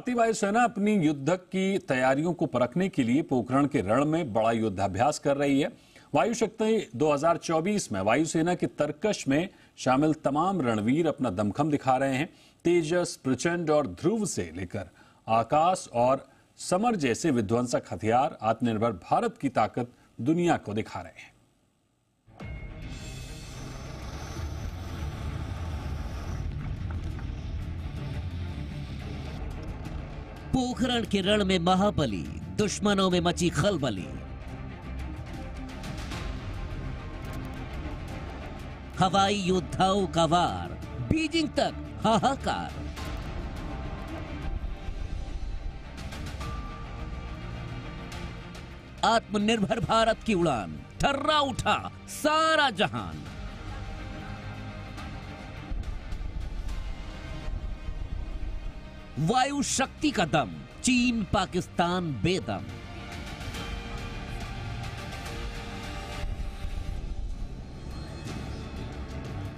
भारतीय वायुसेना अपनी युद्ध की तैयारियों को परखने के लिए पोखरण के रण में बड़ा युद्धाभ्यास कर रही है। वायु शक्ति 2024 में वायुसेना के तर्कश में शामिल तमाम रणवीर अपना दमखम दिखा रहे हैं। तेजस, प्रचंड और ध्रुव से लेकर आकाश और समर जैसे विध्वंसक हथियार आत्मनिर्भर भारत की ताकत दुनिया को दिखा रहे हैं। पोखरण के रण में महाबली, दुश्मनों में मची खलबली। हवाई योद्धाओं का वार, बीजिंग तक हाहाकार। आत्मनिर्भर भारत की उड़ान ठर्रा उठा, सारा जहान। वायु शक्ति का दम, चीन पाकिस्तान बेदम।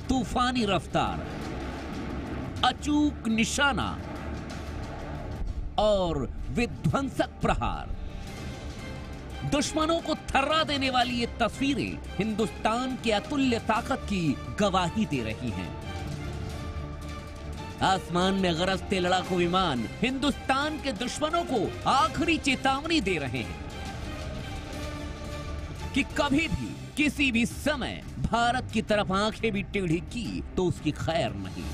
तूफानी रफ्तार, अचूक निशाना और विध्वंसक प्रहार। दुश्मनों को थर्रा देने वाली ये तस्वीरें हिंदुस्तान की अतुल्य ताकत की गवाही दे रही हैं। आसमान में गरजते लड़ाकू विमान हिंदुस्तान के दुश्मनों को आखिरी चेतावनी दे रहे हैं कि कभी भी, किसी भी समय भारत की तरफ़ आँखें भी टेढ़ी की तो उसकी खैर नहीं।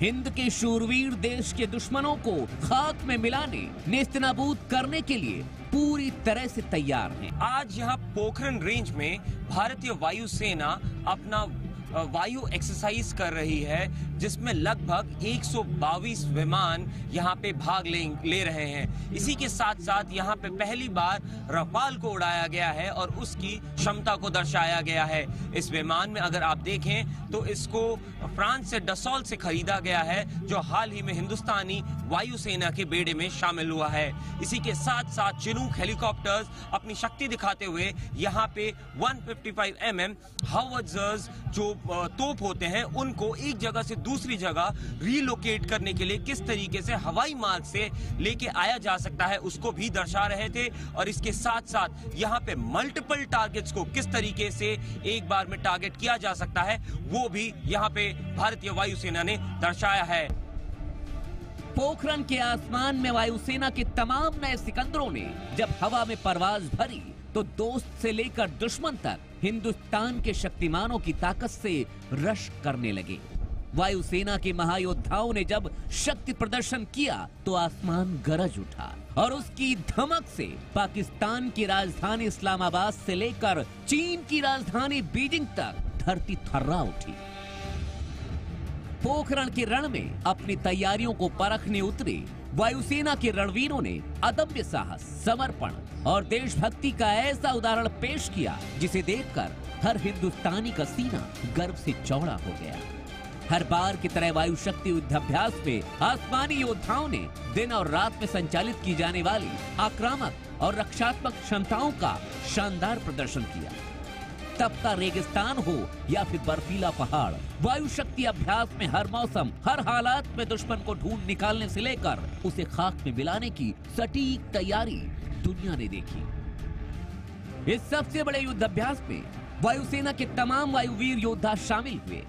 हिंद के शूरवीर देश के दुश्मनों को खाक में मिलाने नेस्तनाबूद करने के लिए पूरी तरह से तैयार हैं। आज यहाँ पोखरन रेंज में भारतीय वायुसेना अपना वायु एक्सरसाइज कर रही है। जिसमें लगभग 122 विमान यहाँ पे भाग ले, ले रहे हैं। इसी के साथ साथ यहाँ पे पहली बार रफाल को उड़ाया गया है और उसकी क्षमता को दर्शाया गया है। इस विमान में अगर आप देखें तो इसको फ्रांस से डसॉल से खरीदा गया है जो हाल ही में हिंदुस्तानी वायुसेना के बेड़े में शामिल हुआ है। इसी के साथ साथ चिनूक हेलीकॉप्टर्स अपनी शक्ति दिखाते हुए यहाँ पे 155 mm हावर्जर्स जो तोप होते हैं उनको एक जगह से दूसरी जगह रीलोकेट करने के लिए किस तरीके से हवाई मार्ग से लेके आया जा सकता है, उसको भी दर्शा रहे थे। और इसके साथ साथ यहाँ पे मल्टीपल टारगेट्स को किस तरीके से एक बार में टारगेट किया जा सकता है, वो भी यहाँ पे भारतीय वायुसेना ने दर्शाया है। पोखरन के आसमान में वायुसेना के तमाम नए सिकंदरों ने जब हवा में परवाज भरी तो दोस्त से लेकर दुश्मन तक हिंदुस्तान के शक्तिमानों की ताकत से रश करने लगे। वायुसेना के महायोद्धाओं ने जब शक्ति प्रदर्शन किया तो आसमान गरज उठा और उसकी धमक से पाकिस्तान की राजधानी इस्लामाबाद से लेकर चीन की राजधानी बीजिंग तक धरती थर्रा उठी। पोखरण के रण में अपनी तैयारियों को परखने उतरे वायुसेना के रणवीरों ने अदम्य साहस, समर्पण और देशभक्ति का ऐसा उदाहरण पेश किया, जिसे देखकर हर हिंदुस्तानी का सीना गर्व से चौड़ा हो गया। हर बार की तरह वायु शक्ति युद्धाभ्यास में आसमानी योद्धाओं ने दिन और रात में संचालित की जाने वाली आक्रामक और रक्षात्मक क्षमताओं का शानदार प्रदर्शन किया। तपता रेगिस्तान हो या फिर बर्फीला पहाड़, वायु शक्ति अभ्यास में हर मौसम, हर हालात में दुश्मन को ढूंढ निकालने से लेकर उसे खाक में मिलाने की सटीक तैयारी दुनिया ने देखी। इस सबसे बड़े युद्ध अभ्यास में वायुसेना के तमाम वायुवीर योद्धा शामिल हुए।